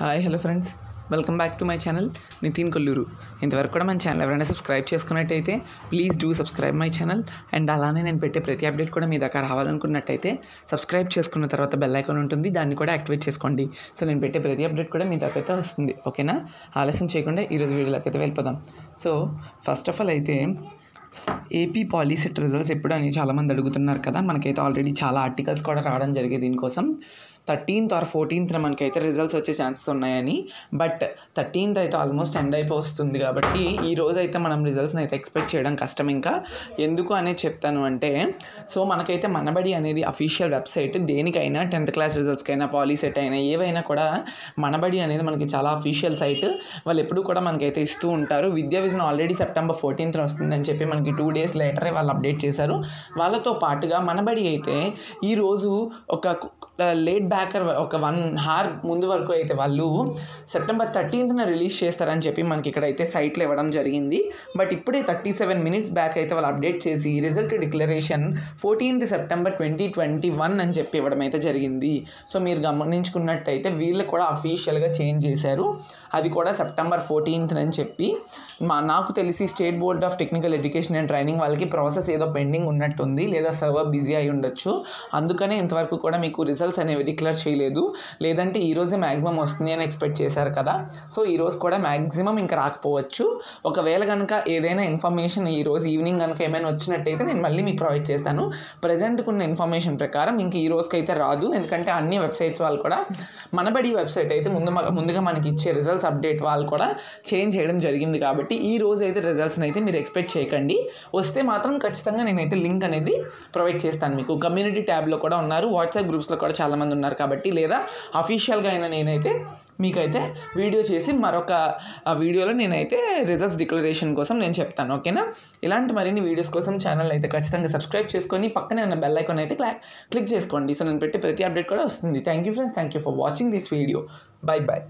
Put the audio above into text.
Hi hello friends welcome back to my channel Nitin Kolluru ఇంతవరకు కూడా మన channel ఎవరైనా సబ్స్క్రైబ్ చేసుకున్నట్టయితే please do subscribe my channel and అలానే నేను పెట్టే ప్రతి అప్డేట్ కూడా మీ దగ్గర రావాలనుకున్నట్టయితే సబ్స్క్రైబ్ చేసుకున్న తర్వాత బెల్ ఐకాన్ ఉంటుంది. దాన్ని కూడా యాక్టివేట్ చేసుకోండి. సో నేను పెట్టే ప్రతి అప్డేట్ కూడా మీ దగ్గర అయితే వస్తుంది ఓకేనా ఆలస్యం చేయకుండా ఈరోజు వీడియోలోకి అయితే వెళ్ళిపోదాం. సో ఫస్ట్ ఆఫ్ ఆల్ అయితే ఏపీ పాలిసెట్ రిజల్ట్స్ ఎప్పుడు అని చాలామంది అడుగుతున్నారు కదా. మనకైతే ఆల్రెడీ చాలా ఆర్టికల్స్ కూడా రావడం జరిగేది దీనికోసం. థర్టీన్త్ ఆర్ ఫోర్టీన్త్న మనకైతే రిజల్ట్స్ వచ్చే ఛాన్సెస్ ఉన్నాయని బట్ థర్టీన్త్ అయితే ఆల్మోస్ట్ ఎండ్ అయిపోతుంది కాబట్టి ఈ రోజు అయితే మనం రిజల్ట్స్ని అయితే ఎక్స్పెక్ట్ చేయడం కష్టం ఇంకా. ఎందుకు అనేది చెప్తాను అంటే సో మనకైతే మనబడి అనేది అఫీషియల్ వెబ్సైట్ దేనికైనా టెన్త్ క్లాస్ రిజల్ట్స్కైనా పాలిసెట్ అయినా ఏవైనా కూడా మనబడి అనేది మనకి చాలా అఫీషియల్ సైట్. వాళ్ళు ఎప్పుడు కూడా మనకైతే ఇస్తూ ఉంటారు. విద్యా విజన్ ఆల్రెడీ సెప్టెంబర్ ఫోర్టీన్త్ వస్తుందని చెప్పి మనకి టూ డేస్ లేటరే వాళ్ళు అప్డేట్ చేశారు. వాళ్ళతో పాటుగా మనబడి అయితే ఈరోజు ఒక లేట్ బ్యాక్ హ్యాకర్ ఒక వన్ హార్ ముందు వరకు అయితే వాళ్ళు సెప్టెంబర్ థర్టీన్త్న రిలీజ్ చేస్తారని చెప్పి మనకి ఇక్కడైతే సైట్లో ఇవ్వడం జరిగింది. బట్ ఇప్పుడే థర్టీ సెవెన్ మినిట్స్ బ్యాక్ అయితే వాళ్ళు అప్డేట్ చేసి result declaration fourteenth September twenty twenty one అని చెప్పి ఇవ్వడం అయితే జరిగింది. సో మీరు గమనించుకున్నట్టయితే వీళ్ళు కూడా అఫీషియల్గా చేంజ్ చేశారు. అది కూడా సెప్టెంబర్ ఫోర్టీన్త్ అని చెప్పి. మా నాకు తెలిసి state board of technical education and training వాళ్ళకి ప్రాసెస్ ఏదో పెండింగ్ ఉన్నట్టుంది లేదా సర్వర్ బిజీ అయి ఉండొచ్చు. అందుకనే ఇంతవరకు కూడా మీకు రిజల్ట్స్ అనేవి డిక్లేర్ చేయలేదు. లేదంటే ఈ రోజే మ్యాక్సిమం వస్తుంది అని ఎక్స్పెక్ట్ చేశారు కదా. సో ఈరోజు కూడా మ్యాక్సిమం ఇంకా రాకపోవచ్చు. ఒకవేళ కనుక ఏదైనా ఇన్ఫర్మేషన్ ఈ రోజు ఈవినింగ్ కనుక ఏమైనా వచ్చినట్టయితే నేను మళ్ళీ మీకు ప్రొవైడ్ చేస్తాను. ప్రజెంట్ ఉన్న ఇన్ఫర్మేషన్ ప్రకారం ఇంక ఈ రోజుకి అయితే రాదు. ఎందుకంటే అన్ని వెబ్సైట్స్ వాళ్ళు కూడా మనబడి వెబ్సైట్ అయితే ముందు ముందుగా మనకి ఇచ్చే రిజల్ట్స్ అప్డేట్ వాళ్ళు కూడా చేంజ్ చేయడం జరిగింది కాబట్టి ఈ రోజు అయితే రిజల్ట్స్ని అయితే మీరు ఎక్స్పెక్ట్ చేయకండి. వస్తే మాత్రం ఖచ్చితంగా నేనైతే లింక్ అనేది ప్రొవైడ్ చేస్తాను మీకు. కమ్యూనిటీ ట్యాబ్లో కూడా ఉన్నారు. వాట్సాప్ గ్రూప్స్లో కూడా చాలామంది ఉన్నారు. కాబట్టి లేదా అఫీషియల్గా అయినా నేనైతే మీకైతే వీడియో చేసి మరొక వీడియోలో నేనైతే రిజల్ట్స్ డిక్లరేషన్ కోసం నేను చెప్తాను ఓకేనా ఇలాంటి మరిన్ని వీడియోస్ కోసం ఛానల్ అయితే ఖచ్చితంగా సబ్స్క్రైబ్ చేసుకొని పక్కనే ఉన్న బెల్ ఐకాన్ అయితే క్లా క్లిక్ చేసుకోండి. సో నేను పెట్టే ప్రతి అప్డేట్ కూడా వస్తుంది. Thank you friends thank you for watching this video bye bye